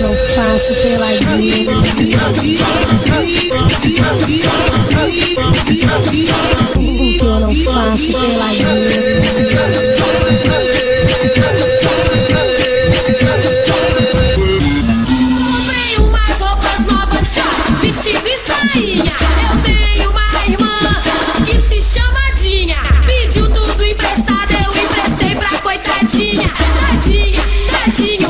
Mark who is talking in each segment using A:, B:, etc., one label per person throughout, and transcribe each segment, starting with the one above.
A: não faço peladinho. O que eu não faço peladinho.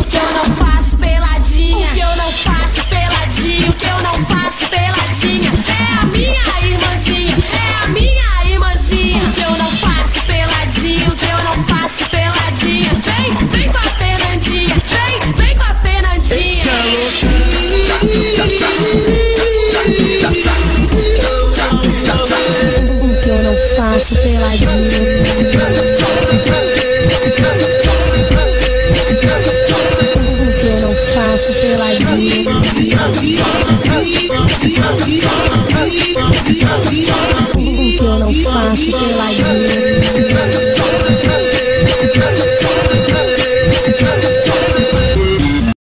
A: O que eu não faço peladinha.
B: O que eu não faço peladinho, o que eu não faço
A: peladinha. É a minha irmãzinha, é a minha irmãzinha. O que eu não faço peladinho, o que eu não faço peladinha. Vem, vem com a Fernandinha, vem, vem com a Fernandinha.
B: O que eu não faço peladinho. Faço peladinho.